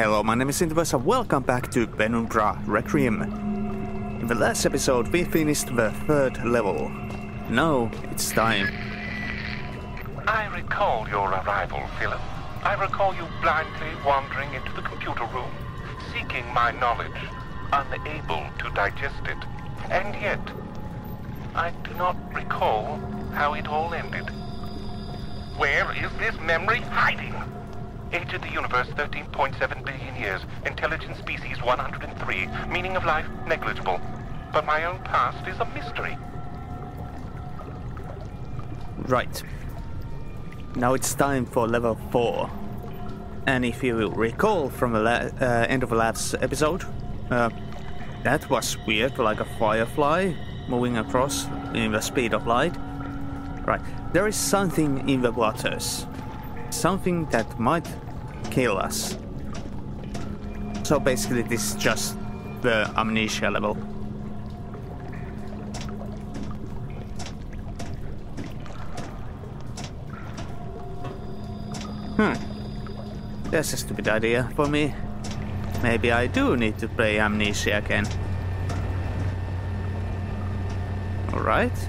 Hello, my name is Intibus and welcome back to Penumbra Requiem. In the last episode we finished the third level. Now it's time. I recall your arrival, Philip. I recall you blindly wandering into the computer room, seeking my knowledge, unable to digest it. And yet, I do not recall how it all ended. Where is this memory hiding? Age of the universe 13.7 billion years. Intelligent species 103. Meaning of life negligible. But my own past is a mystery. Right. Now it's time for level 4. And if you recall from the uh, end of the last episode, uh, that was weird, like a firefly moving across in the speed of light. Right, there is something in the waters. Something that might kill us. So basically this is just the amnesia level. Hmm. That's a stupid idea for me. Maybe I do need to play Amnesia again. Alright.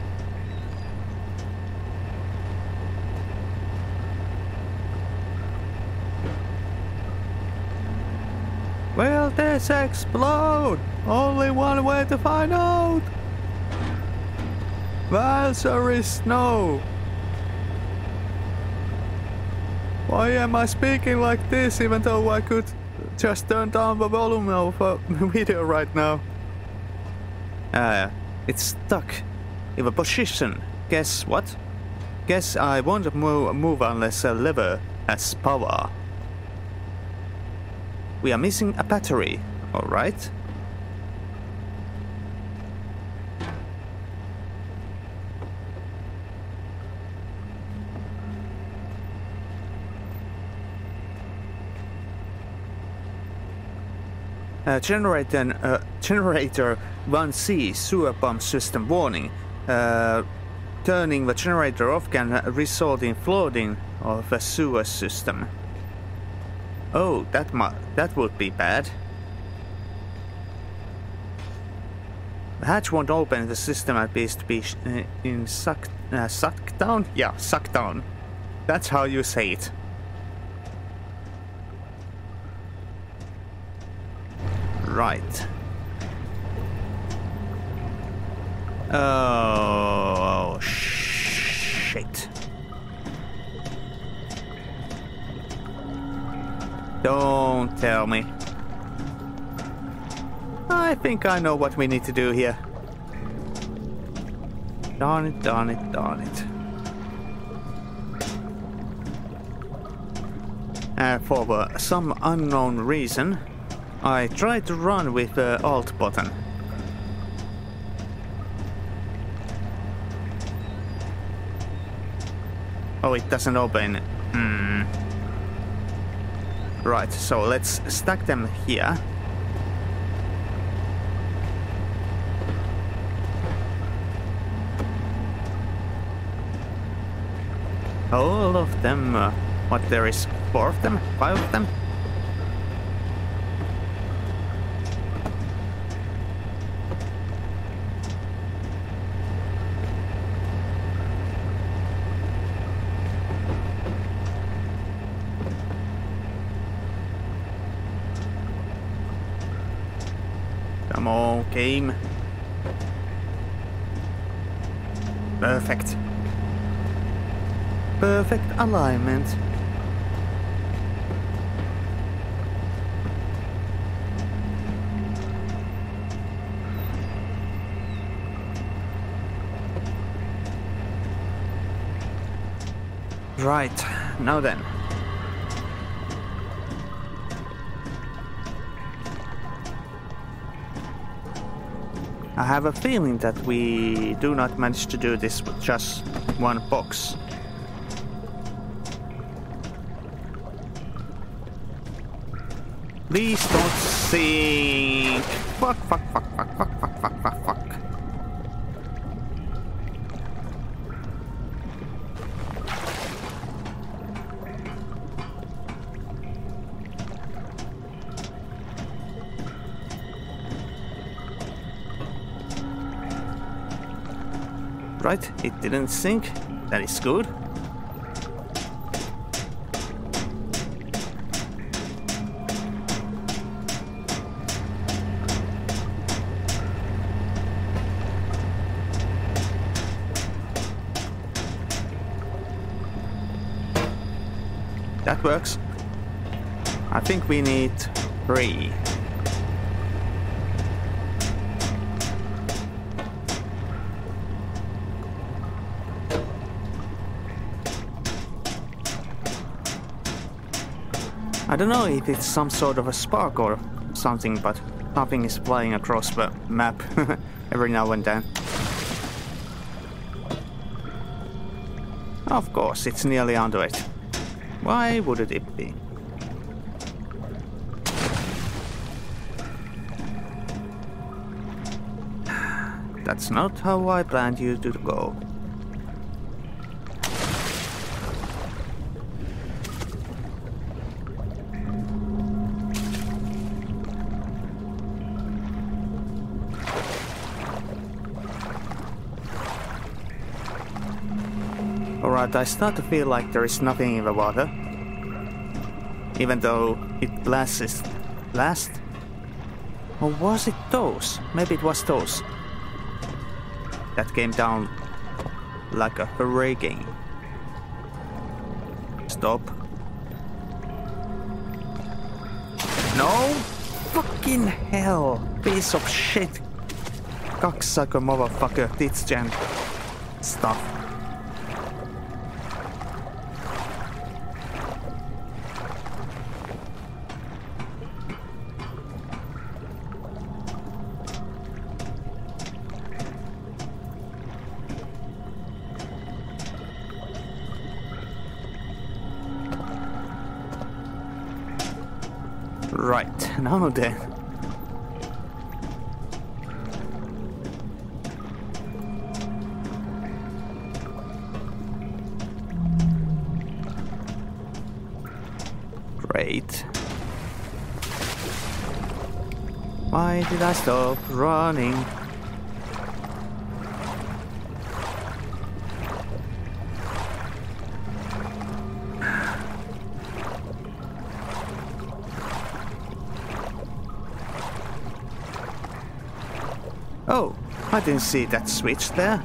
Will this explode? Only one way to find out. The answer is no. Why am I speaking like this even though I could just turn down the volume of the video right now? Uh, it's stuck in a position. Guess what? Guess I won't move, move unless a lever has power. We are missing a battery, alright? Uh, generator, uh, generator 1C sewer pump system warning. Uh, turning the generator off can result in flooding of the sewer system. Oh, that mu that would be bad. The hatch won't open. The system appears to be uh, in suck uh, suck down. Yeah, suck down. That's how you say it. Right. Oh, shit. Don't tell me. I think I know what we need to do here. Darn it, darn it, darn it. Uh, for uh, some unknown reason, I tried to run with the Alt button. Oh, it doesn't open. Hmm. Right, so let's stack them here. All of them. Uh, what, there is four of them? Five of them? Come on, game. Perfect. Perfect alignment. Right, now then. I have a feeling that we do not manage to do this with just one box. Please don't sink. Fuck, fuck, fuck, fuck, fuck, Right, it didn't sink. That is good. That works. I think we need three. Don't know if it's some sort of a spark or something, but something is flying across the map every now and then. Of course, it's nearly under it. Why would it be? That's not how I planned you to go. Alright, I start to feel like there is nothing in the water. Even though it lasts. Last? Or was it those? Maybe it was those. That came down like a hurricane. Stop. No! Fucking hell! Piece of shit! Cocksucker motherfucker, this gen stuff. Right, now then. Great. Why did I stop running? I didn't see that switch there.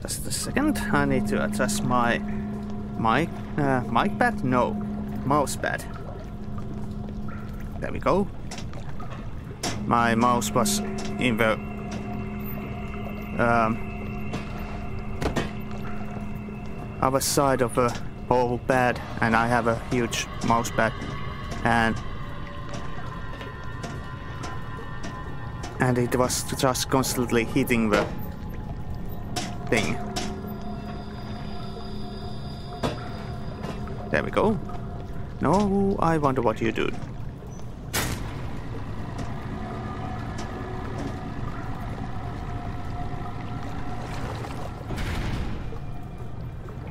Just a second. I need to adjust my mic uh, mic pad. No, mouse pad. There we go. My mouse was in the um, other side of the whole bed and I have a huge mouse pad, and and it was just constantly hitting the thing. There we go. No, I wonder what you do.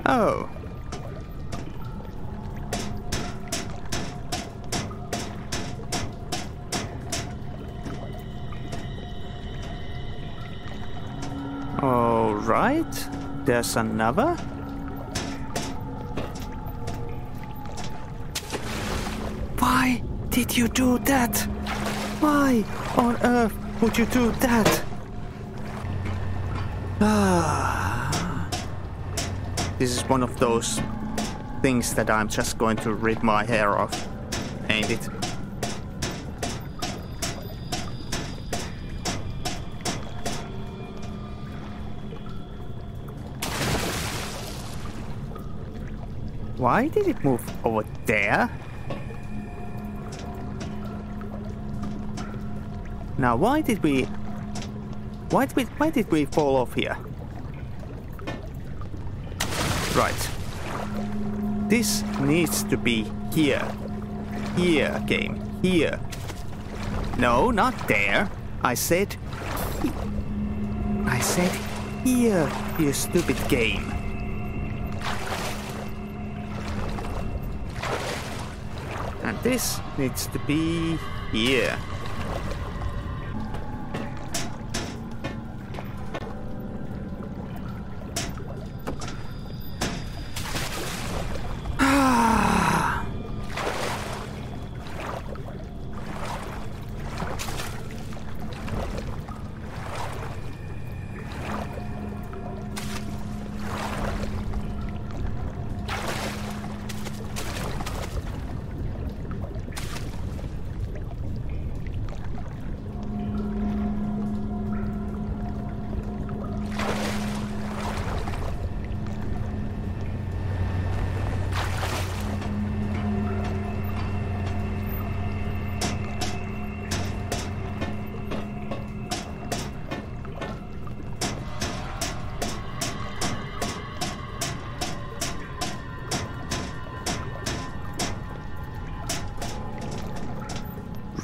Oh. All right. There's another. Do that? Why on earth would you do that? Ah. This is one of those things that I'm just going to rip my hair off, ain't it? Why did it move over there? Now, why did we... Why did we, why did we fall off here? Right. This needs to be here. Here, game. Here. No, not there. I said. I said here, you stupid game. And this needs to be here.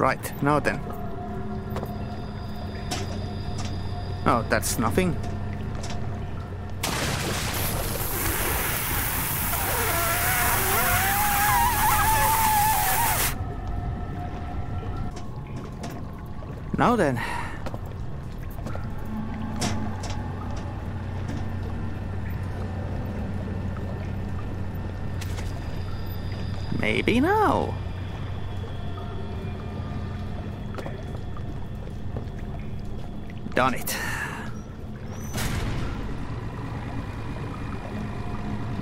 Right, now then. Oh, that's nothing. Now then. Maybe now. Done it.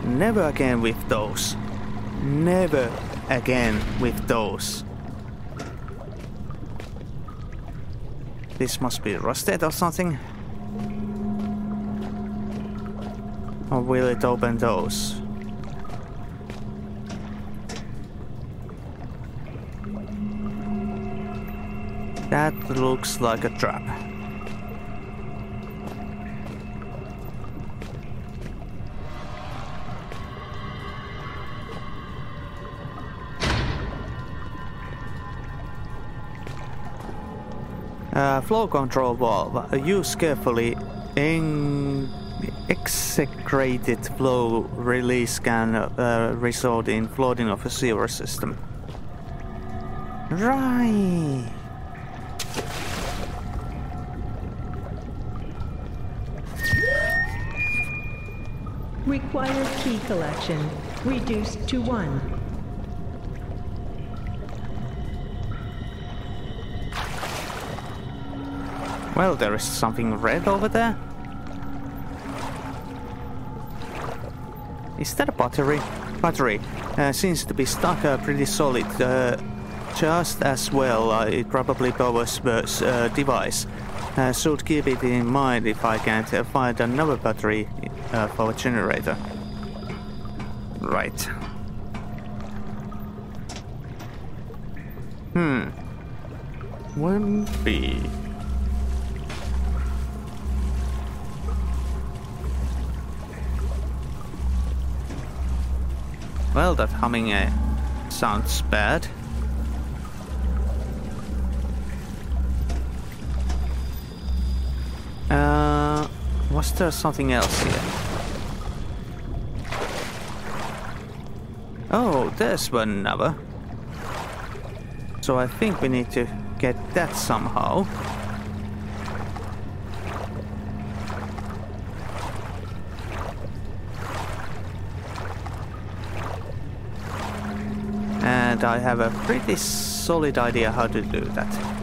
Never again with those. Never again with those. This must be rusted or something. Or will it open those? That looks like a trap. Uh, flow control valve. Use carefully. In execrated flow release can uh, result in flooding of a sewer system. Right. Required key collection reduced to one. Well, there is something red over there. Is that a battery? Battery uh, seems to be stuck uh, pretty solid. Uh, just as well, uh, it probably powers the uh, device. Uh, should keep it in mind if I can't find another battery for a generator. Right. Hmm. Wouldn't be. Well, that humming uh, sounds bad. Uh, was there something else here? Oh, there's one another. So I think we need to get that somehow. And I have a pretty solid idea how to do that.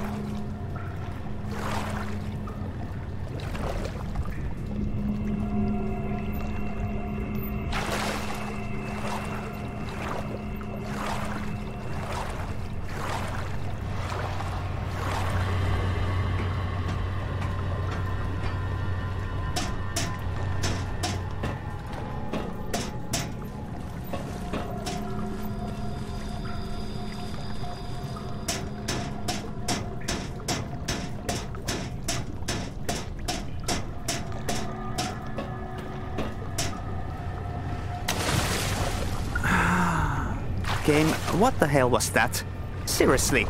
Hell was that? Seriously.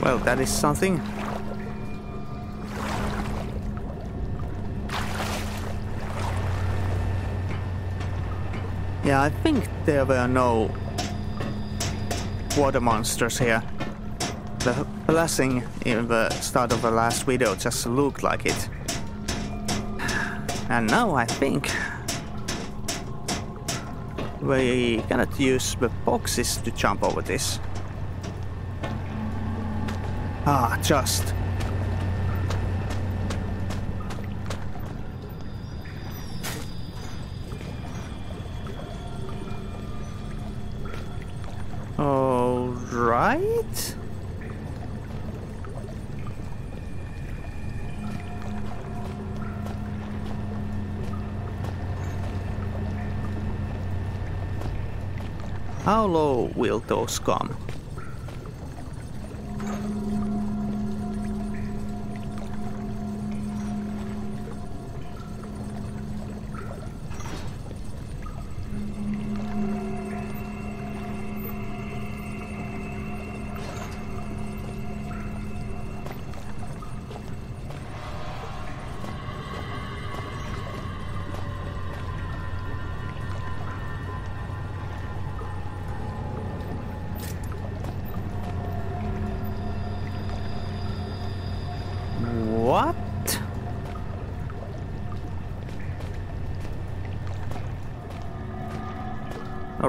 Well, that is something. Yeah, I think there were no water monsters here. The blessing in the start of the last video just looked like it. And now I think we cannot use the boxes to jump over this. Ah, just. Right. How low will those come?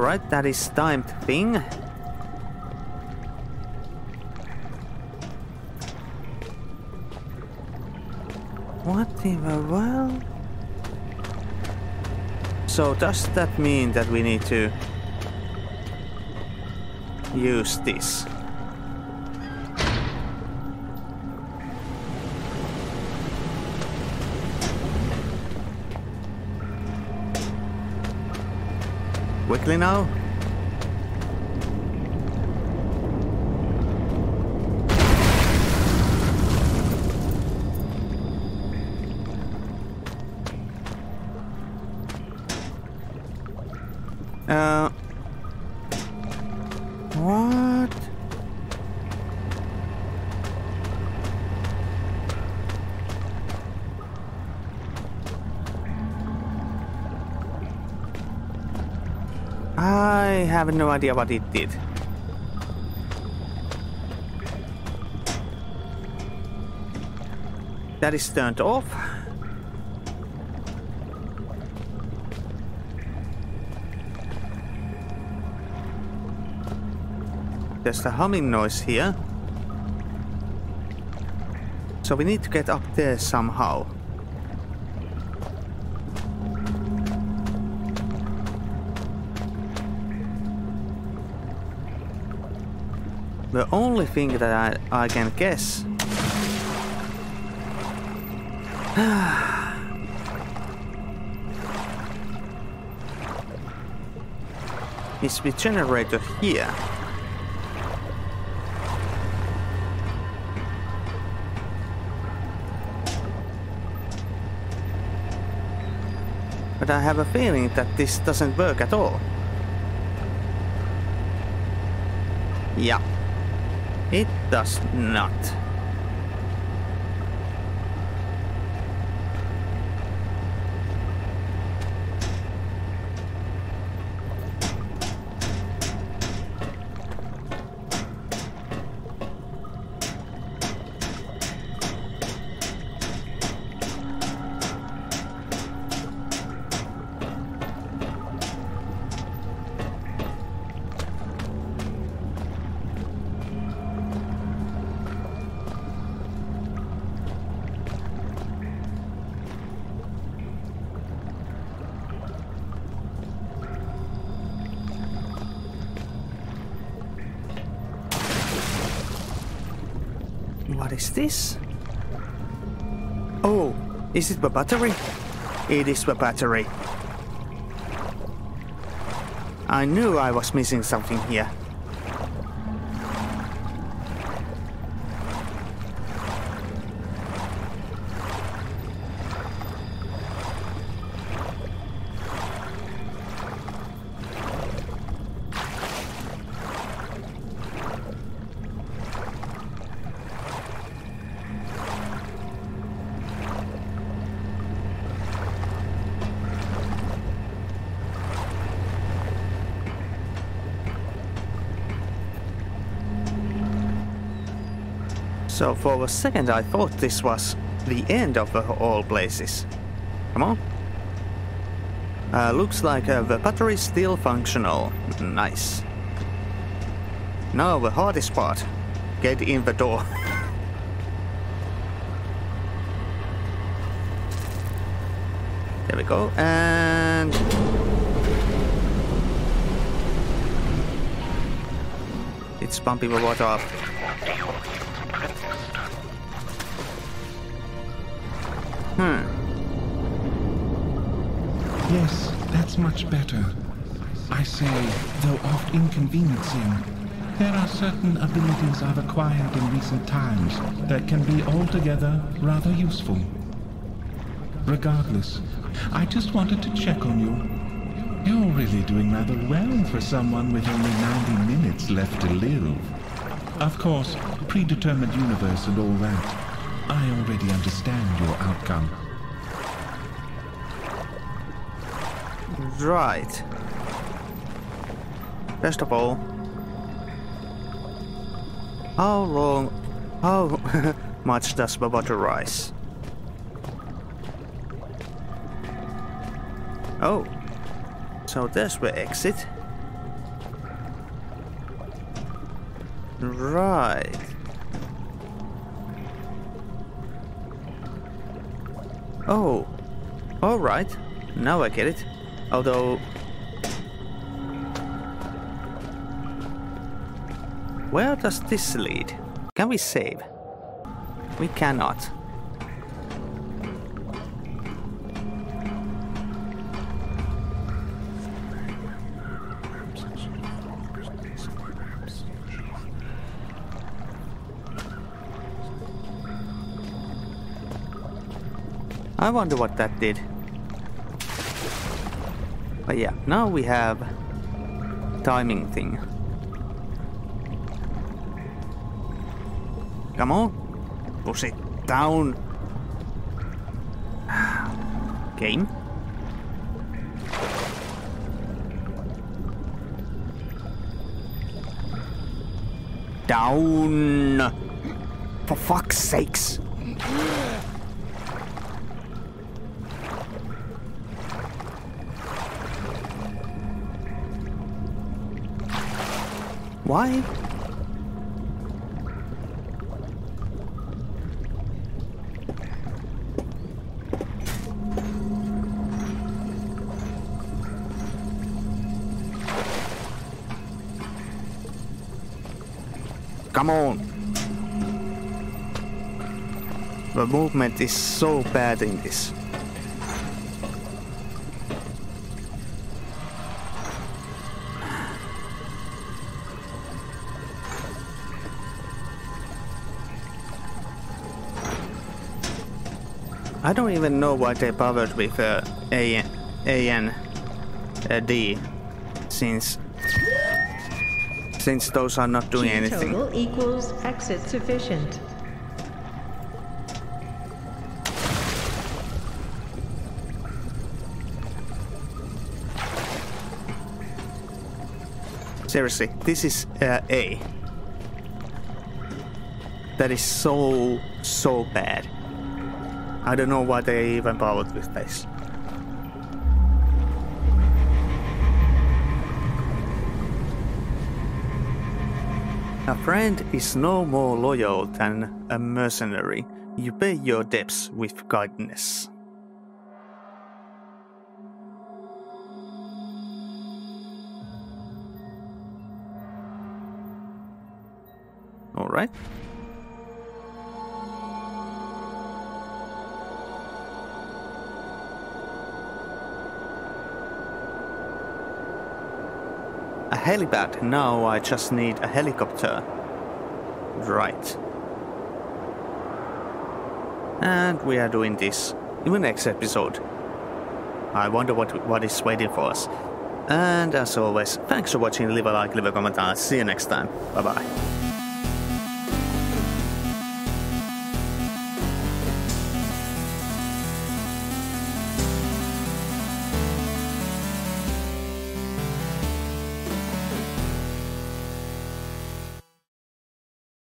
Alright, that is timed thing. What in the uh, world? So does that mean that we need to use this? Quickly now. Have no idea what it did. That is turned off. There's a humming noise here. So we need to get up there somehow. The only thing that I, I can guess is the generator here. But I have a feeling that this doesn't work at all. Yeah. It does not. is this? Oh, is it my battery? It is my battery. I knew I was missing something here. So for a second I thought this was the end of all places. Come on. Uh, looks like uh, the battery is still functional. Nice. Now the hardest part. Get in the door. there we go. And... It's pumping the water up. Yes, that's much better. I say, though oft inconveniencing, there are certain abilities I've acquired in recent times that can be altogether rather useful. Regardless, I just wanted to check on you. You're really doing rather well for someone with only 90 minutes left to live. Of course, predetermined universe and all that. I already understand your outcome. Right. First of all, how long, how much does the rise? Oh, so there's the exit. Right. Oh, alright. Now I get it. Although... Where does this lead? Can we save? We cannot. I wonder what that did. But yeah, now we have timing thing. Come on. Push it down. Game. Down. For fuck's sakes. Why? Come on. The movement is so bad in this. I don't even know why they bothered with uh, uh, D since since those are not doing G anything. total equals exit sufficient. Seriously, this is uh, A. That is so, so bad. I don't know why they even bothered with this. A friend is no more loyal than a mercenary. You pay your debts with kindness. All helipad. Now I just need a helicopter. Right. And we are doing this in the next episode. I wonder what what is waiting for us. And as always, thanks for watching. Leave a like, leave a comment, and I'll see you next time. Bye bye.